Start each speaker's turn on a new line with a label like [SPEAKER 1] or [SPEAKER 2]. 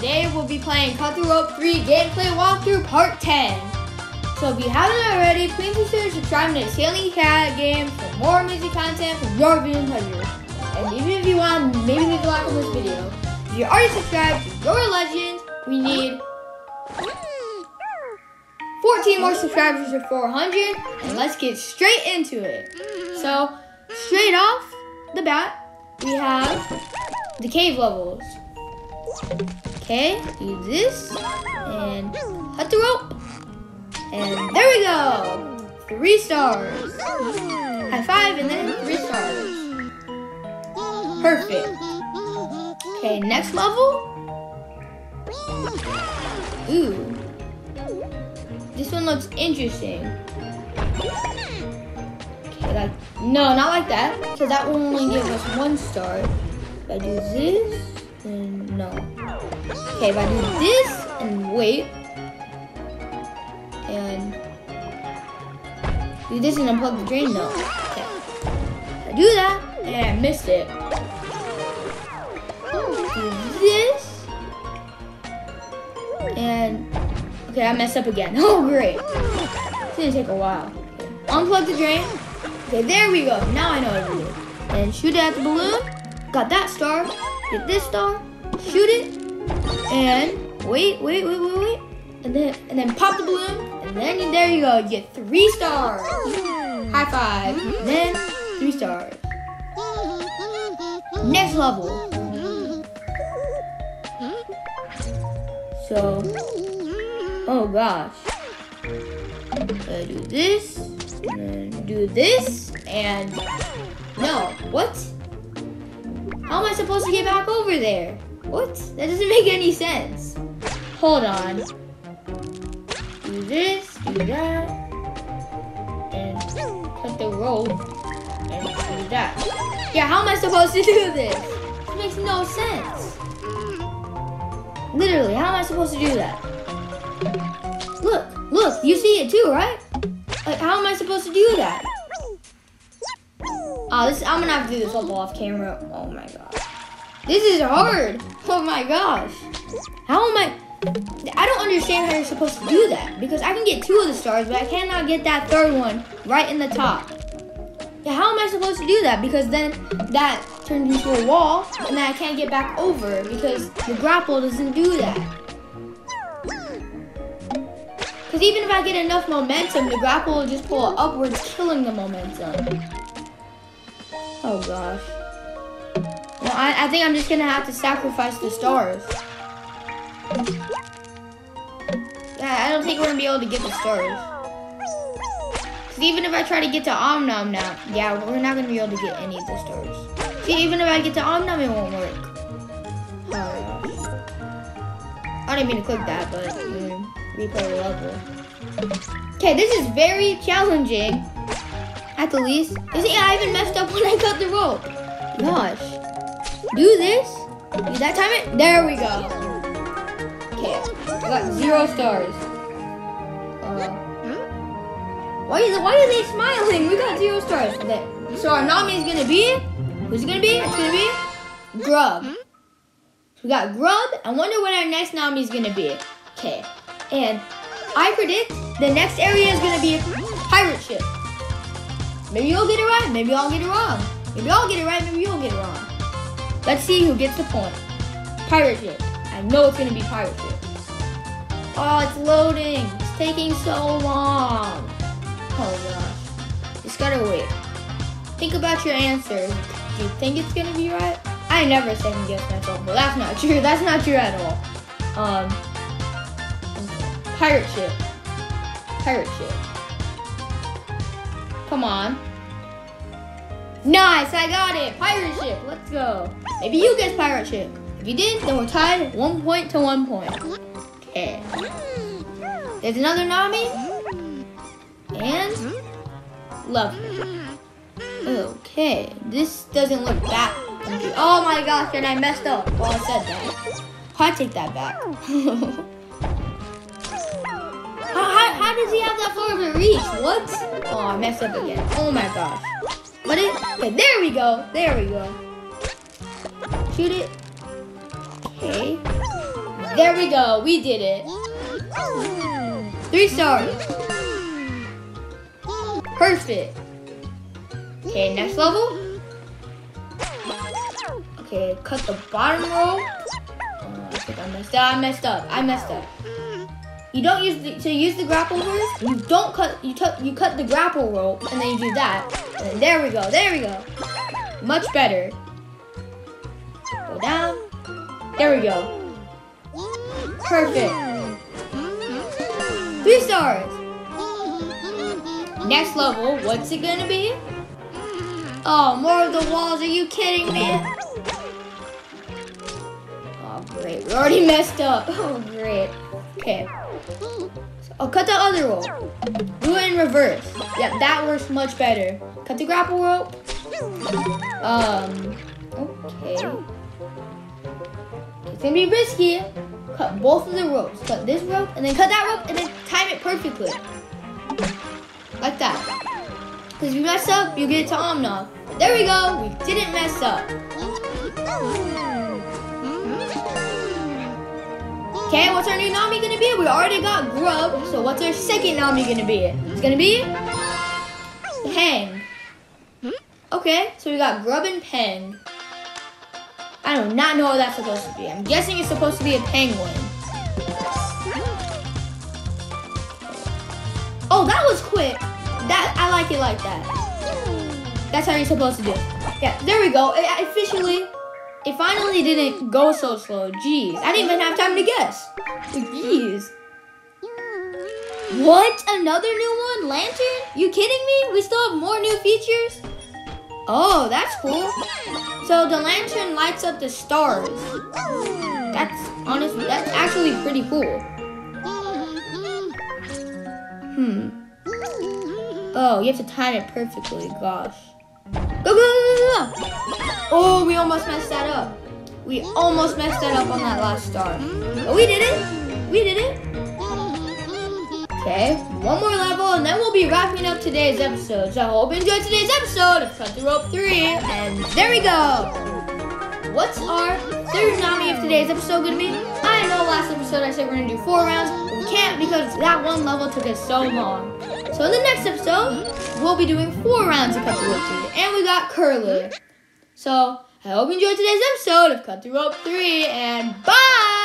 [SPEAKER 1] today we'll be playing Cut the Rope 3 Gameplay Walkthrough Part 10. So if you haven't already, please consider subscribing to Stanley Cat Games for more amazing content from your viewing pleasure. And even if you want, maybe leave a like on this video. If you're already subscribed to Your Legends, we need 14 more subscribers to 400, and let's get straight into it. So, straight off the bat, we have the cave levels. Okay, do this, and cut the rope. And there we go! Three stars. High five, and then three stars. Perfect. Okay, next level. Ooh. This one looks interesting. Okay, like, no, not like that. So that will only give us one star. If I do this, then no. Okay, if I do this and wait, and do this and unplug the drain, no. Okay. I do that, and I missed it. Do this, and okay, I messed up again. Oh, great. It's gonna take a while. Okay. Unplug the drain. Okay, there we go. Now I know what to do. And shoot it at the balloon. Got that star. Get this star. Shoot it. And wait, wait, wait, wait, wait. And then and then pop the balloon. And then there you go. You get three stars. High five. And then three stars. Next level. So, oh gosh. I do this, and do this, and no, what? How am I supposed to get back over there? What? That doesn't make any sense. Hold on. Do this, do that, and cut the rope, and do that. Yeah, how am I supposed to do this? This makes no sense. Literally, how am I supposed to do that? Look, look, you see it too, right? Like, how am I supposed to do that? Oh, this I'm gonna have to do this all off camera. Oh my god. This is hard. Oh my gosh. How am I? I don't understand how you're supposed to do that because I can get two of the stars, but I cannot get that third one right in the top. Yeah, how am I supposed to do that? Because then that turns into a wall, and then I can't get back over because the grapple doesn't do that. Because even if I get enough momentum, the grapple will just pull upwards, killing the momentum. Oh gosh. Well, I, I think I'm just gonna have to sacrifice the stars. Yeah, I don't think we're gonna be able to get the stars. Because even if I try to get to Om Nom now, yeah, we're not gonna be able to get any of the stars. See, even if I get to Om Nom, it won't work. Oh. I didn't mean to click that, but mm, replay the level. Okay, this is very challenging. At the least. You see, I even messed up when I cut the rope. Gosh. Do this. Do that time it. There we go. Okay. I got zero stars. Uh, why, is, why are they smiling? We got zero stars. So our Nommie is to be... Who's it to be? It's to be... Grub. We got Grub. I wonder what our next Nommie is to be. Okay. And I predict the next area is to be a pirate ship. Maybe you'll get it right, maybe I'll get it wrong. Maybe I'll get it right, maybe you'll get it wrong. Let's see who gets the point. Pirate ship. I know it's gonna be pirate ship. Oh, it's loading. It's taking so long. Oh gosh. Just gotta wait. Think about your answer. Do you think it's gonna be right? I never second guess myself, but that's not true. That's not true at all. Um, pirate ship. Pirate ship. Come on. Nice, I got it. Pirate ship. Let's go. Maybe you guess pirate ship. If you did, then we're tied one point to one point. Okay. There's another Nommie. And lovely. Okay. This doesn't look that. Oh my gosh, and I messed up while I said that. I take that back. how, how, how does he have that far of a reach? What? Oh, I messed up again. Oh my gosh. Okay, there we go. There we go. Shoot it. Okay. there we go. We did it. Three stars. Perfect. Okay, next level. Okay, cut the bottom rope. Uh, I I messed up. I messed up. I messed up. You don't use the, use the grapple first. You don't cut. You cut. You cut the grapple rope, and then you do that. And there we go. There we go. Much better. Go down. There we go. Perfect. Three stars. Next level. What's it gonna be? Oh, more of the walls. Are you kidding me? Oh, great. We already messed up. Oh, great. Okay. Oh, cut the other rope. Do it in reverse. Yep, that works much better. Cut the grapple rope. Um, okay. It's gonna be risky. Cut both of the ropes. Cut this rope, and then cut that rope, and then time it perfectly. Like that. Because if you mess up, you get to Omna. There we go. We didn't mess up. Okay, what's our new Nommie gonna be? We already got Grub, so what's our second Nommie gonna be? It's gonna be Peng. Okay, so we got Grub and Peng. I do not know what that's supposed to be. I'm guessing it's supposed to be a penguin. Oh, that was quick. That I like it like that. That's how you're supposed to do it. Yeah, there we go. It, officially, it finally didn't go so slow. Jeez, I didn't even have time to guess. Jeez. What? Another new one? Lantern? You kidding me? We still have more new features? Oh, that's cool. So the lantern lights up the stars. That's honest. That's actually pretty cool. Hmm. Oh, you have to time it perfectly. Gosh. Oh, we almost messed that up. We almost messed that up on that last star. But we did it. We did it. Okay, one more level, and then we'll be wrapping up today's episode. So I hope you enjoyed today's episode of Cut the Rope 3. And there we go. What's our third Nommie of today's episode gonna be? I know last episode I said we're gonna do four rounds, but we can't because that one level took us so long. So in the next episode, we'll be doing four rounds of Cut the Rope 3. And we got Curler. Hmm? So I hope you enjoyed today's episode of Cut the Rope 3, and bye!